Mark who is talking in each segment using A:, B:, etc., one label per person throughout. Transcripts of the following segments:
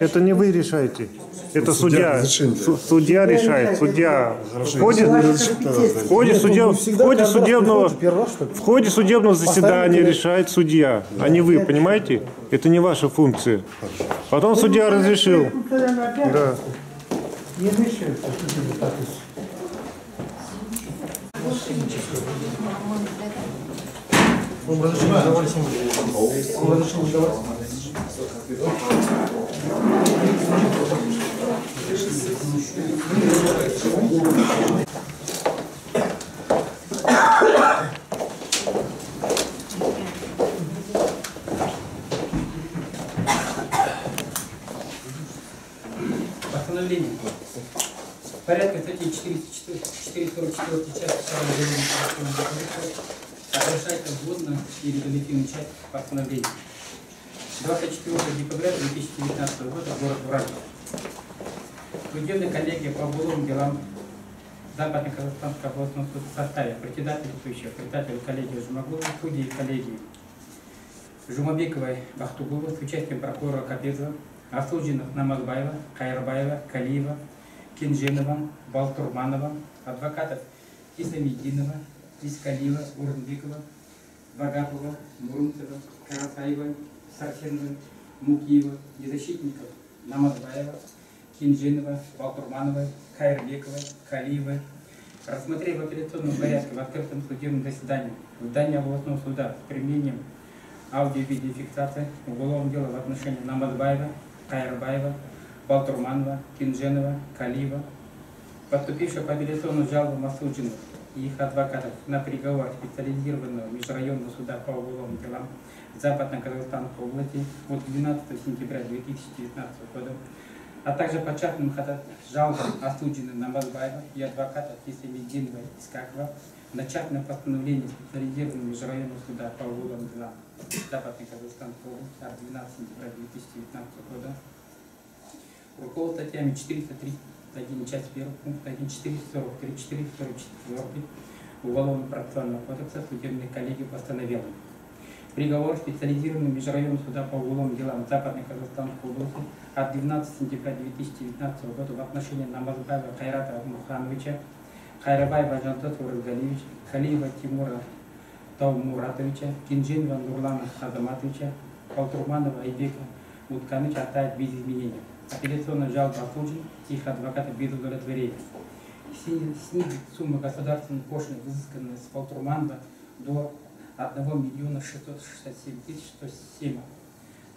A: Это не вы решаете. Это судья.
B: зачем?
A: Су- Судья решает. Судья. В ходе, в ходе, судеб- в судебного в ходе судебного заседания решает судья, а не вы, понимаете? Это не ваша функция. Потом судья разрешил. Да.
C: Не мешает.
D: Постановление. Порядка статьи 444 части 2 Соглашается вводно и регулятивная часть постановления. 24 декабря 2019 года, город Урал. Судебная коллегия по уголовным делам Западной Казахстанской областного суда в составе председательствующего председателя коллегии Жумагулова, судьи коллегии Жумабековой Бахтугулы с участием прокурора Капезова, осужденных Намазбаева, Кайрбаева, Калиева, Кинженова, Балтурманова, адвокатов Исламиддинова, Искалиева, Урнбекова, Вагапова, Мурунцева, Каратаева, Сарсенова, Мукиева и защитников Намазбаева, Кинженова, Балтурманова, Кайрбекова, Калиева, рассмотрев в апелляционном порядке в открытом судебном заседании в здании областного суда с применением аудио-видеофиксации уголовного дела в отношении Намазбаева, Кайрбаева, Балтурманова, Кинженова, Калиева, поступивших по апелляционным жалобам осужденных и их адвокатов на приговор специализированного межрайонного суда по уголовным делам Западно-Казахстанской области от 12 сентября 2019 года, а также по частным жалобам осужденных Намазбаева и адвокатов Исамиддинова и Искакова на частное постановление специализированного межрайонного суда по уголовным делам Западной Казахстанской области от 12 сентября 2019 года. Руковод статьями 403 1 часть 1 пункт 1 443 444 Уголовного процессуального кодекса судебной коллегии постановила приговор специализированного межрайонного суда по уголовным делам Западной Казахстанской области от 12 сентября 2019 года в отношении Намазбаева Хайрата Мухановича, Хайрабаева Жантата Уразгалиевича, Халиева Тимура Таумуратовича, Кинжинова Нурлана Хазаматовича, Балтурманова Айбека Уткановича оставить без изменения. Апелляционная жалоба осужден, их адвоката без удовлетворения. Снизить сумму государственной пошлины, взысканной с Балтурманова до 1 миллиона 667 тысяч 107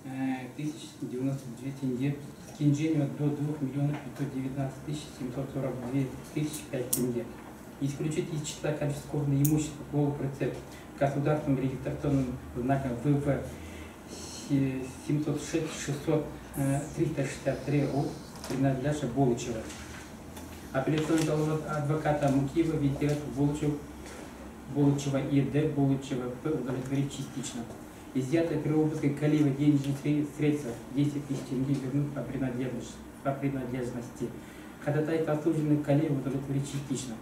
D: э, тысяч 92 тенге. Кинженева до 2 миллионов 519 тысяч 742 тысяч 5 тенге. Исключить из числа конфискованного имущества по прицеп государственным регистрационным знаком ВВ 706 600 э, 363 ру, принадлежащая Болычева. Апелляционный жалоба адвоката Мукиева, ветеринару Болычева, Болычева ИД, Болычева П удовлетворить частично. Изъятые при обыске Калиева денежные сре- средства 10 тысяч тенге вернуть по принадлежности. По принадлежности. Ходатайство осужденный Калиева удовлетворить частично.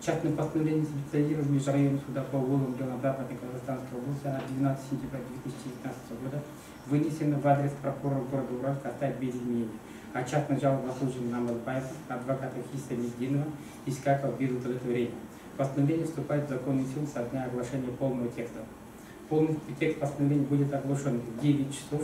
D: Частное постановление специализированного межрайонного суда по уголовным делам Западной Казахстанской области от 12 сентября 2019 года вынесено в адрес прокурора города Уральска оставить без изменений. А частная жалоба осужденного Намазбаева, адвоката Хиса Мединова, Искакова без удовлетворения. Постановление вступает в законную силу со дня оглашения полного текста. Полный текст постановления будет оглашен в 9 часов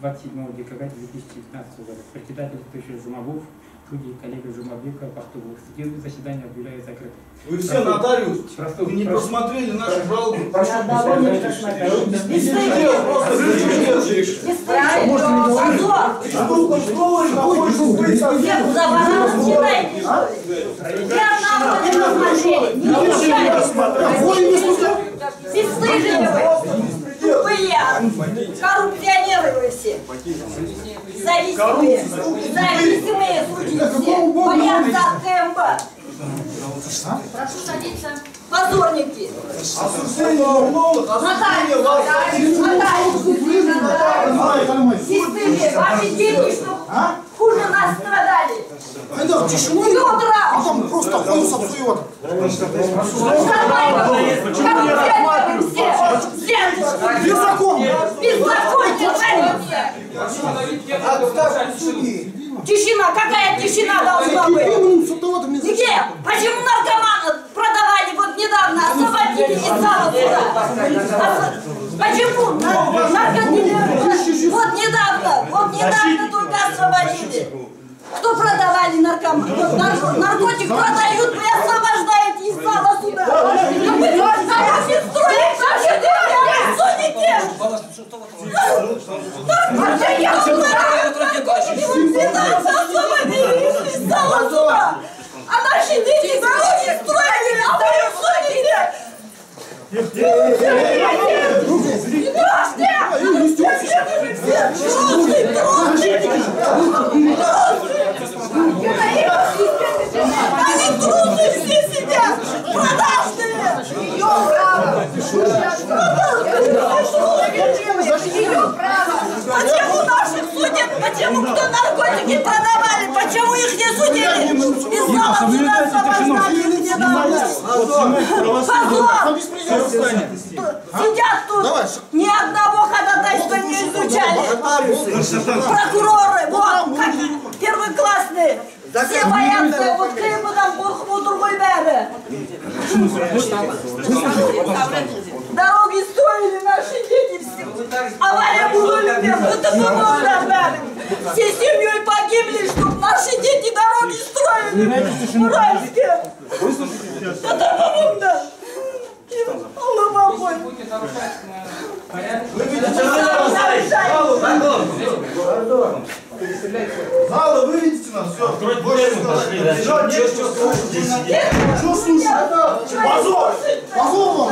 D: 27 декабря 2019 года. Председатель Туши Жумабув, судьи коллега Жумабекова, Пахтугов. Судебное заседание объявляю закрытым.
E: Вы все нотариус.
D: Прошу-
E: Вы не
D: прошу-
E: просмотрели наши жалобы.
F: Ни одного не просмотрел.
E: Не сидел, просто зачем
F: Правильно, Азор!
E: Штука школы находится в
F: Всех за баранов считаете, что ли? Я на не посмотрели, не мешайте. Бесстыжие вы, тупые, коррупционеры вы все. Зависимые, зависимые судьи боятся от КМБ. Прошу садиться. Позорники.
E: Осуждение
F: Нотариус,
E: вас.
F: нотариус, Системе, ваши деньги, что хуже нас страдали.
C: Это тишину
F: До утра.
C: а там просто ходят обсует.
F: Нормально. Коррупционеры все. Взяточники.
C: Беззаконно.
F: Тишина, какая тишина должна быть? Где? Почему наркомана продавали вот недавно, освободили из зала? Осво- Почему? Вот недавно, вот недавно только освободили. Кто продавали наркоман? Вот нар- наркотик продают, вы освобождаете из зала суда. Ну вы наркотик строите, наши дети, судите. Наркотики, я знаю, наркотики вот недавно освободили из зала суда. А наши дети дороги строили, а вы их судите. Они трусы все сидят, продажные. Ее право. Ее право. Почему наших судят? Почему кто наркотики продавали? Почему их не судили? Из зала суда освобождали их недавно. Позор! Сидят тут, ни одного ходатайства не изучали. Прокуроры, вот, как первоклассные. Все боятся, вот Крымбадан Бурхму другой бәрі. Дороги строили наши дети все. Авария была любя, ДТП было бәрі. Все семьей погибли, наши дети дороги строили. Уральские. ДТП было. Аллах Акбар.
D: Будете нарушать э, порядок.
E: Зала, выведите нас, все. Больше сказать.
C: Что слушай? Позор! Позор вам!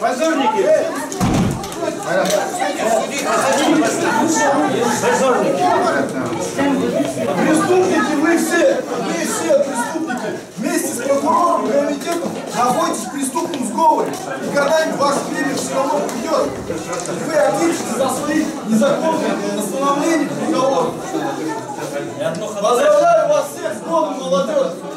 E: Позорники. Преступники вы все, вы все преступники. Вместе с прокурором и комитетом находитесь в преступном сговоре. И когда-нибудь ваше время все равно придет. Вы ответите за свои незаконные постановления приговоров. Поздравляю вас всех с Годом молодежи!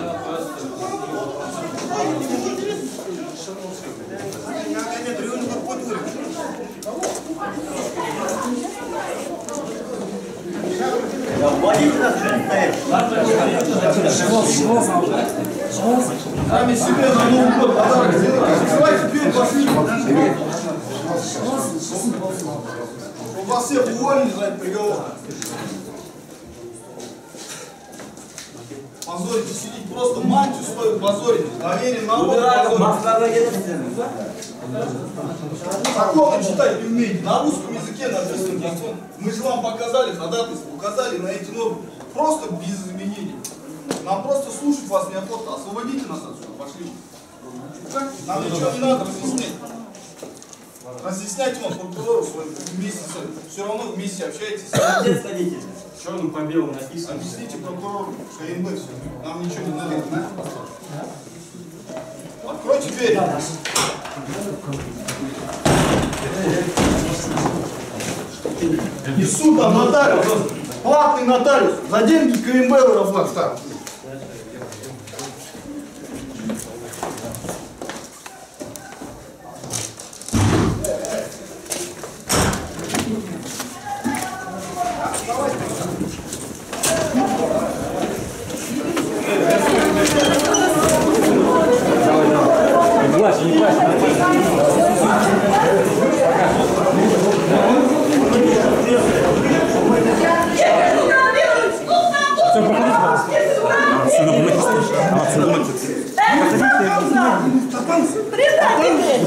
E: Сами себе на Новый год подарок сделайте. Открывайте дверь, пошли. Просто мантию свою позорите. Доверие народу позорите. Законы читать не умеете. На русском языке написано закон. Мы же вам показали ходатайство, указали на эти нормы. Просто без изменений. Нам просто слушать вас неохота. Освободите нас отсюда, пошли. Нам ничего не надо разъяснять. Разъясняйте вам прокурору своему вместе, все равно вместе общаетесь.
B: Черным по белому написано.
E: Объясните прокурору, КНБ все. Нам ничего не надо. Откройте дверь. И суд там нотариус. Платный нотариус. За деньги КМБ разлад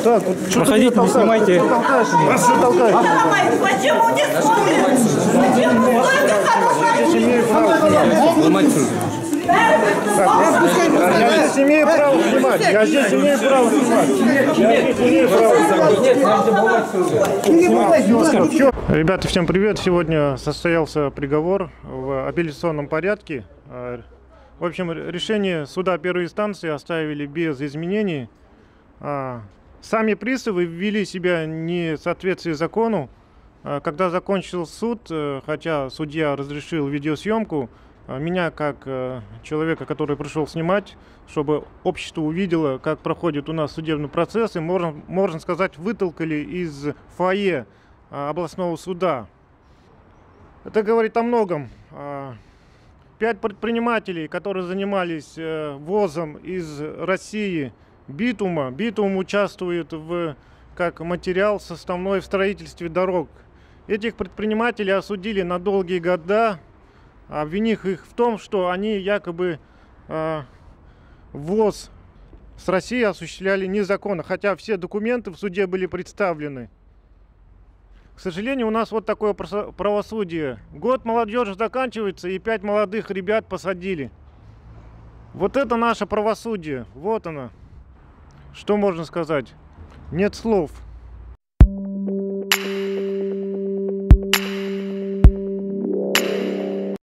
A: Так, вот что Проходите, не снимайте. Вас что толкаешь?
F: Ломай, Почему не смотрят? Почему только
A: Я здесь имею право снимать. Я здесь имею право снимать. Я здесь имею право снимать. Ребята, всем привет. Сегодня состоялся приговор в апелляционном порядке. В общем, решение суда первой инстанции оставили без изменений. А, Сами приставы ввели себя не в соответствии закону, А Когда закончил суд, э, хотя судья разрешил видеосъемку, а меня как э, человека, который пришел снимать, чтобы общество увидело, как проходит у нас судебный процесс, и можно, можно сказать, вытолкали из фойе областного суда. Это говорит о многом. Пять предпринимателей, которые занимались э, ввозом из России битума. Битум участвует в, как материал составной в строительстве дорог. Этих предпринимателей осудили на долгие года, обвинив их в том, что они якобы э, ввоз с России осуществляли незаконно, хотя все документы в суде были представлены. К сожалению, у нас вот такое правосудие. Год молодежи заканчивается, и пять молодых ребят посадили. Вот это наше правосудие. Вот оно. Что можно сказать? Нет слов.